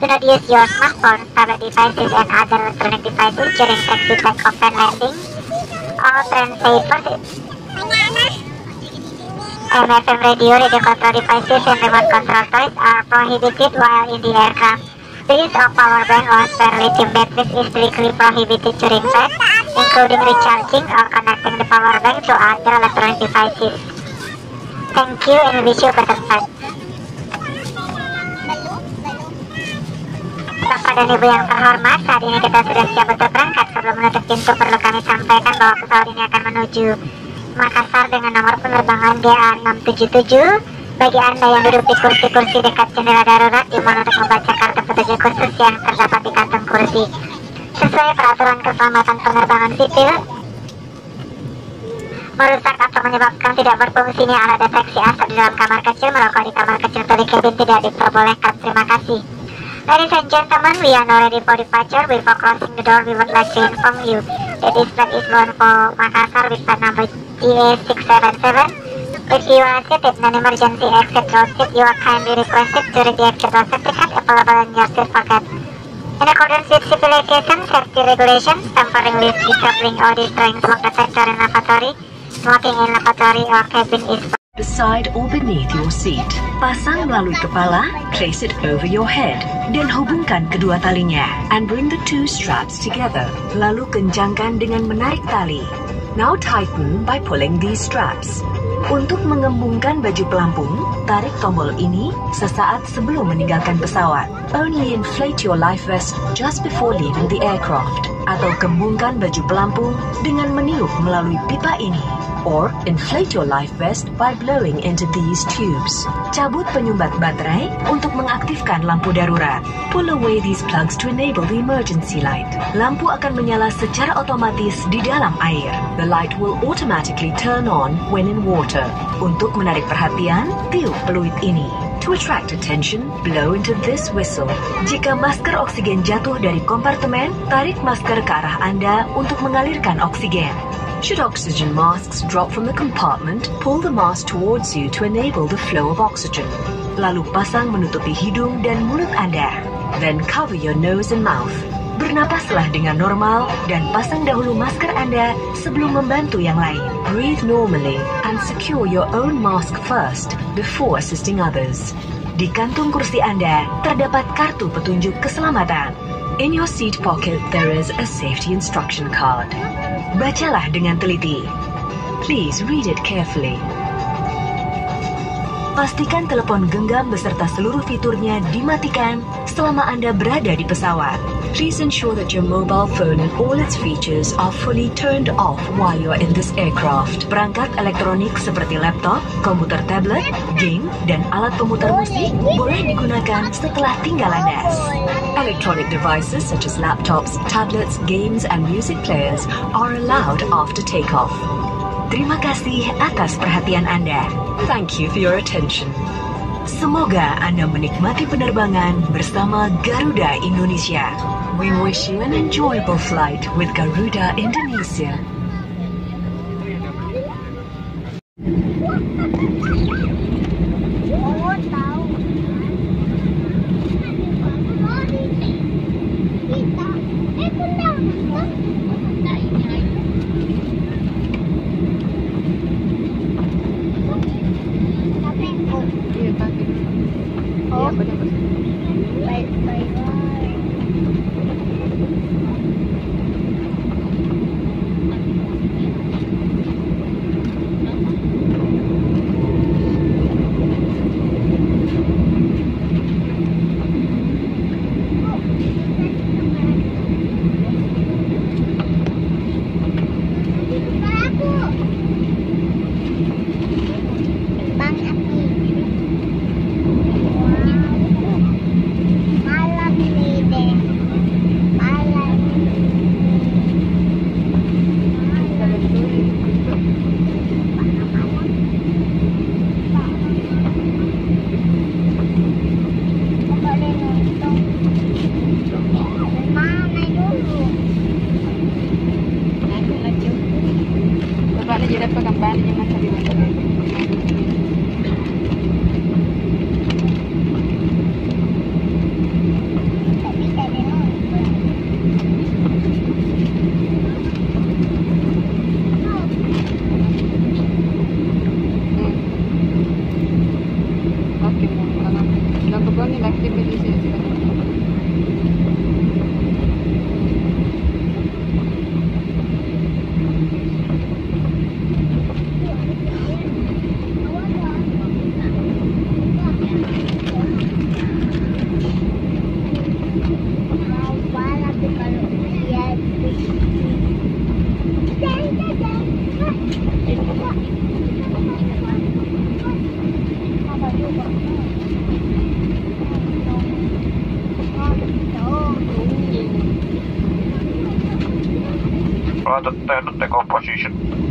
Do not use your smartphone, tablet devices, and other electronic devices during taxi takeoff and landing. All train savers FM radio, radio control devices, and remote control toys are prohibited while in the aircraft. The use of power bank or spare lithium batteries is strictly prohibited during flight, including recharging or connecting the power bank to other electronic devices. Thank you and wish you better flight. Bapak dan Ibu yang terhormat, saat ini kita sudah siap untuk berangkat. Sebelum menutup pintu, perlu kami sampaikan bahwa pesawat ini akan menuju Makassar dengan nomor penerbangan GA677. Bagi Anda yang duduk di kursi-kursi dekat jendela darurat, dimohon untuk membaca kartu petunjuk khusus yang terdapat di kantong kursi. Sesuai peraturan keselamatan penerbangan sipil, merusak atau menyebabkan tidak berfungsinya alat deteksi asap di dalam kamar kecil, merokok di kamar kecil atau di cabin tidak diperbolehkan. Terima kasih. Ladies and gentlemen, we are now ready for departure. Before closing the door, we would like to inform you that this flight is bound for Makassar with flight number GA677. If you are seated in an emergency exit row seat, you are kindly requested to read the exit row safety card available in your seat pocket. In accordance with civil aviation safety regulations, tampering with, disabling or destroying smoke detector in lavatory, smoking in lavatory or cabin is beside or beneath your seat. Pasang melalui kepala, place it over your head, dan hubungkan kedua talinya. And bring the two straps together. Lalu kencangkan dengan menarik tali. Now tighten by pulling these straps. Untuk mengembungkan baju pelampung, tarik tombol ini sesaat sebelum meninggalkan pesawat. Only inflate your life vest just before leaving the aircraft. Atau kembungkan baju pelampung dengan meniup melalui pipa ini or inflate your life vest by blowing into these tubes. Cabut penyumbat baterai untuk mengaktifkan lampu darurat. Pull away these plugs to enable the emergency light. Lampu akan menyala secara otomatis di dalam air. The light will automatically turn on when in water. Untuk menarik perhatian, tiup peluit ini. To attract attention, blow into this whistle. Jika masker oksigen jatuh dari kompartemen, tarik masker ke arah Anda untuk mengalirkan oksigen. Should oxygen masks drop from the compartment, pull the mask towards you to enable the flow of oxygen. Lalu pasang menutupi hidung dan mulut Anda. Then cover your nose and mouth. Bernapaslah dengan normal dan pasang dahulu masker Anda sebelum membantu yang lain. Breathe normally and secure your own mask first before assisting others. Di kantung kursi Anda terdapat kartu petunjuk keselamatan. In your seat pocket there is a safety instruction card. Bacalah dengan teliti. Please read it carefully. Pastikan telepon genggam beserta seluruh fiturnya dimatikan selama Anda berada di pesawat. Please ensure that your mobile phone and all its features are fully turned off while you are in this aircraft. Perangkat elektronik seperti laptop, komputer tablet, game, dan alat pemutar musik boleh digunakan setelah tinggal landas. Electronic devices such as laptops, tablets, games, and music players are allowed after takeoff. Terima kasih atas perhatian Anda. Thank you for your attention. Semoga Anda menikmati penerbangan bersama Garuda Indonesia. We wish you an enjoyable flight with Garuda Indonesia. 啊，不不不，拜拜。Laita teille teko position.